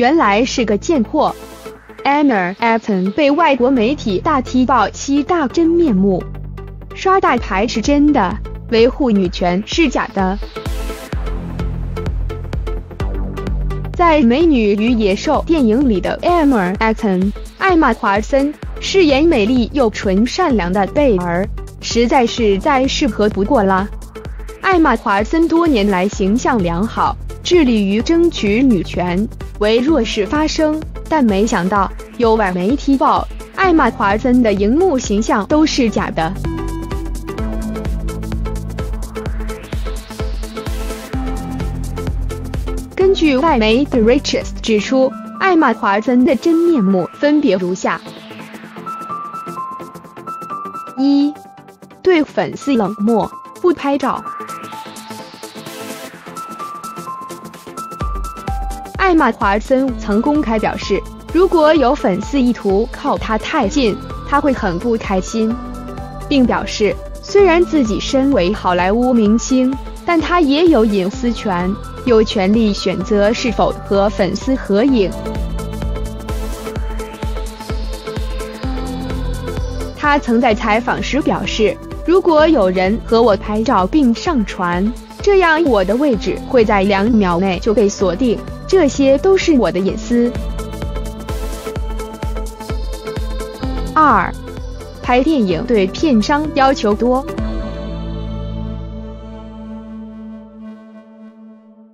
原来是个贱货。Emma Aton 被外国媒体大踢爆七大真面目，刷大牌是真的，维护女权是假的。在《美女与野兽》电影里的 Emma Atton，艾玛·华森饰演美丽又纯善良的贝儿，实在是再适合不过了。艾玛·华森多年来形象良好，致力于争取女权，为弱势发声，但没想到有外媒踢爆，艾玛·华森的荧幕形象都是假的。根据外媒 The Richest 指出，艾玛·华森的真面目分别如下：一、对粉丝冷漠，不拍照。艾玛·华森曾公开表示，如果有粉丝意图靠他太近，他会很不开心，并表示，虽然自己身为好莱坞明星，但他也有隐私权。有权利选择是否和粉丝合影。他曾在采访时表示：“如果有人和我拍照并上传，这样我的位置会在两秒内就被锁定，这些都是我的隐私。”二，拍电影对片商要求多。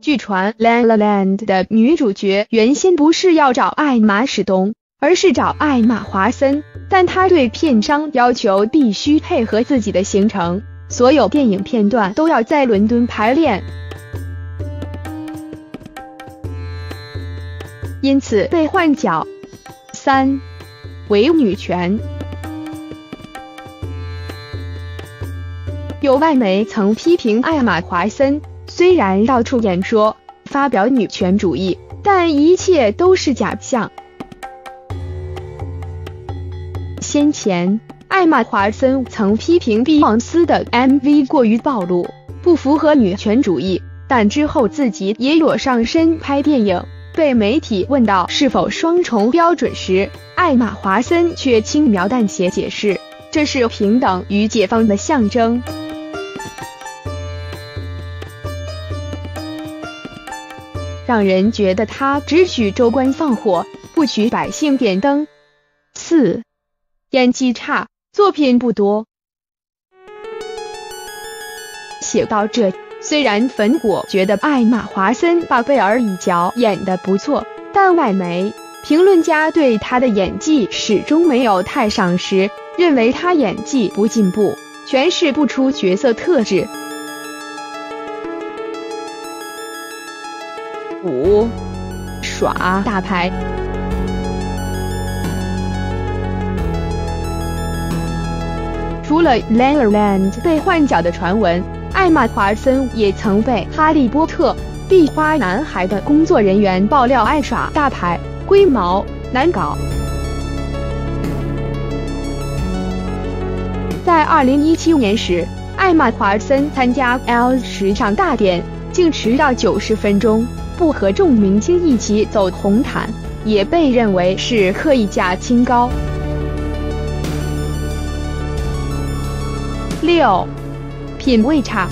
据传，《La La Land》的女主角原先不是要找艾玛史东，而是找艾玛华森，但她对片商要求必须配合自己的行程，所有电影片段都要在伦敦排练，因此被换角。三，唯女权。有外媒曾批评艾玛华森。虽然到处演说发表女权主义，但一切都是假象。先前，艾玛·华森曾批评碧昂斯的 MV 过于暴露，不符合女权主义，但之后自己也裸上身拍电影。被媒体问到是否双重标准时，艾玛·华森却轻描淡写解释，这是平等与解放的象征。让人觉得他只许州官放火，不许百姓点灯。四，演技差，作品不多。写到这，虽然粉果觉得艾玛华森把贝尔一角演得不错，但外媒评论家对他的演技始终没有太赏识，认为他演技不进步，诠释不出角色特质。五耍大牌。除了《La La Land》被换角的传闻，艾玛·华森也曾被《哈利波特》《壁花男孩》的工作人员爆料爱耍大牌，龟毛难搞。在二零一七年时，艾玛·华森参加 L 时尚大典，竟迟到九十分钟。不和众明星一起走红毯，也被认为是刻意假清高。六，品味差。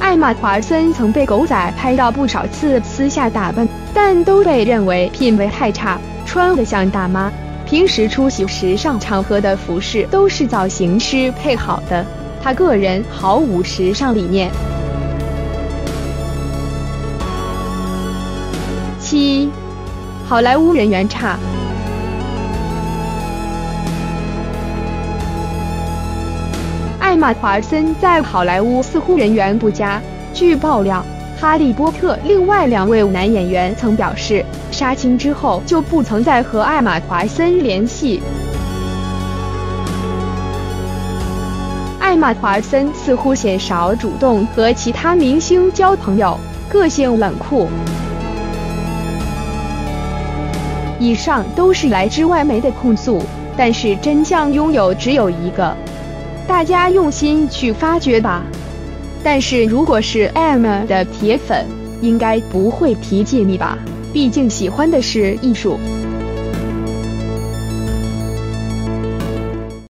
艾玛·华森曾被狗仔拍到不少次私下打扮，但都被认为品味太差，穿得像大妈。平时出席时尚场合的服饰都是造型师配好的。他个人毫无时尚理念。七，好莱坞人缘差。艾玛·华森在好莱坞似乎人缘不佳。据爆料，《哈利波特》另外两位男演员曾表示，杀青之后就不曾再和艾玛·华森联系。艾玛·华森似乎鲜少主动和其他明星交朋友，个性冷酷。以上都是来自外媒的控诉，但是真相拥有只有一个，大家用心去发掘吧。但是如果是 M 的铁粉，应该不会提及你吧？毕竟喜欢的是艺术。